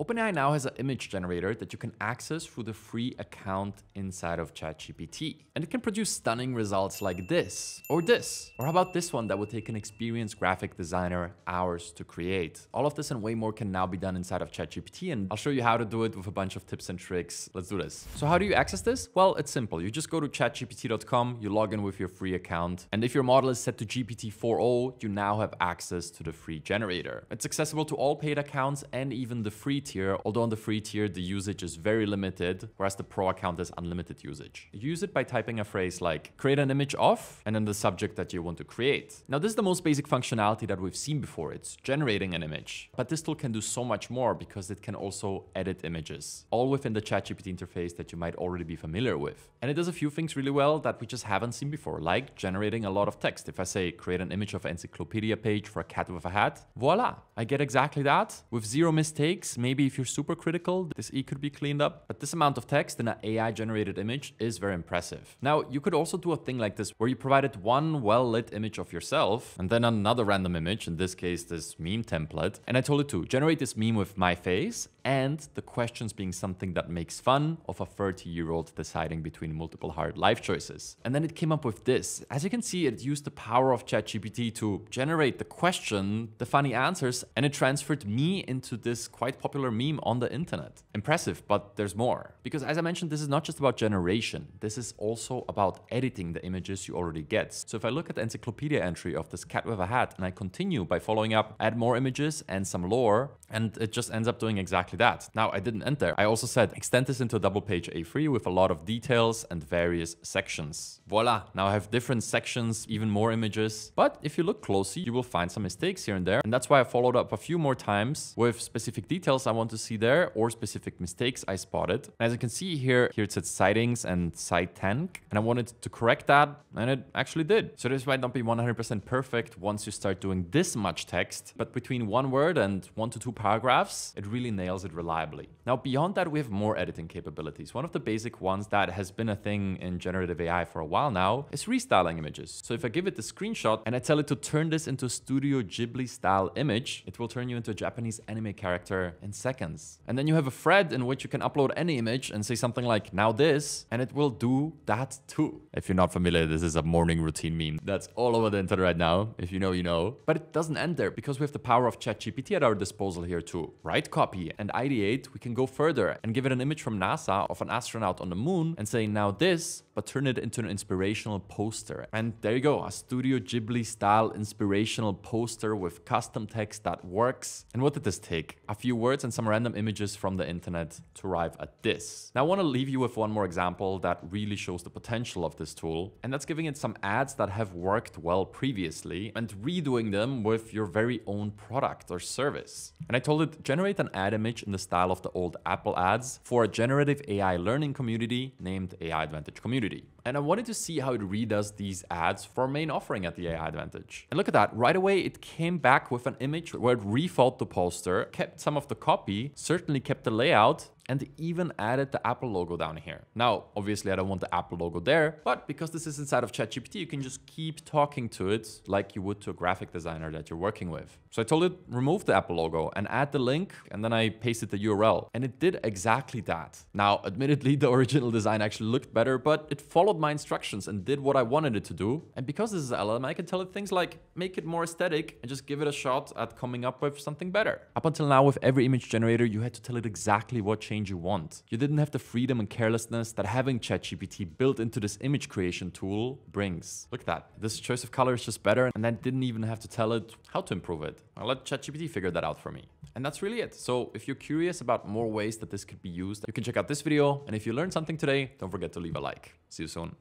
OpenAI now has an image generator that you can access through the free account inside of ChatGPT. And it can produce stunning results like this, or this. Or how about this one that would take an experienced graphic designer hours to create? All of this and way more can now be done inside of ChatGPT, and I'll show you how to do it with a bunch of tips and tricks. Let's do this. So how do you access this? Well, it's simple. You just go to chatgpt.com, you log in with your free account, and if your model is set to GPT 4o, you now have access to the free generator. It's accessible to all paid accounts and even the free tier, although on the free tier, the usage is very limited, whereas the pro account is unlimited usage. Use it by typing a phrase like create an image of, and then the subject that you want to create. Now, this is the most basic functionality that we've seen before. It's generating an image, but this tool can do so much more because it can also edit images, all within the ChatGPT interface that you might already be familiar with. And it does a few things really well that we just haven't seen before, like generating a lot of text. If I say create an image of encyclopedia page for a cat with a hat, voila, I get exactly that with zero mistakes. Maybe if you're super critical, this E could be cleaned up. But this amount of text in an AI generated image is very impressive. Now, you could also do a thing like this where you provided one well lit image of yourself and then another random image, in this case, this meme template. And I told it to generate this meme with my face and the questions being something that makes fun of a 30 year old deciding between multiple hard life choices. And then it came up with this. As you can see, it used the power of ChatGPT to generate the question, the funny answers, and it transferred me into this quite popular meme on the internet. Impressive, but there's more. Because as I mentioned, this is not just about generation, this is also about editing the images you already get. So if I look at the encyclopedia entry of this cat with a hat and I continue by following up, add more images and some lore, and it just ends up doing exactly that. Now, I didn't end there. I also said extend this into a double page A3 with a lot of details and various sections. Voila, now I have different sections, even more images. But if you look closely, you will find some mistakes here and there. And that's why I followed up a few more times with specific details I want to see there or specific mistakes I spotted. And as you can see here, here it says sightings and site tank. And I wanted to correct that and it actually did. So this might not be 100% perfect once you start doing this much text, but between one word and one to two paragraphs, it really nails it reliably. Now, beyond that, we have more editing capabilities. One of the basic ones that has been a thing in generative AI for a while now is restyling images. So if I give it the screenshot and I tell it to turn this into a Studio Ghibli style image, it will turn you into a Japanese anime character in seconds. And then you have a thread in which you can upload any image and say something like, now this, and it will do that too. If you're not familiar, this is a morning routine meme that's all over the internet right now. If you know, you know. But it doesn't end there because we have the power of ChatGPT at our disposal here too. Write copy and ideate, we can go further and give it an image from NASA of an astronaut on the moon and say, now this, but turn it into an inspirational poster. And there you go, a Studio Ghibli style inspirational poster with custom text that works. And what did this take? A few words and some random images from the internet to arrive at this. Now I want to leave you with one more example that really shows the potential of this tool. And that's giving it some ads that have worked well previously and redoing them with your very own product or service. And I told it, generate an ad image in the style of the old Apple ads for a generative AI learning community named AI Advantage Community beauty. And I wanted to see how it redoes these ads for main offering at the AI Advantage. And look at that, right away it came back with an image where it refilled the poster, kept some of the copy, certainly kept the layout, and even added the Apple logo down here. Now, obviously I don't want the Apple logo there, but because this is inside of ChatGPT, you can just keep talking to it like you would to a graphic designer that you're working with. So I told it, remove the Apple logo and add the link, and then I pasted the URL. And it did exactly that. Now, admittedly, the original design actually looked better, but it followed my instructions and did what I wanted it to do. And because this is LLM, I can tell it things like, make it more aesthetic and just give it a shot at coming up with something better. Up until now, with every image generator, you had to tell it exactly what change change you want. You didn't have the freedom and carelessness that having ChatGPT built into this image creation tool brings. Look at that. This choice of color is just better and I didn't even have to tell it how to improve it. I let ChatGPT figure that out for me. And that's really it. So if you're curious about more ways that this could be used, you can check out this video. And if you learned something today, don't forget to leave a like. See you soon.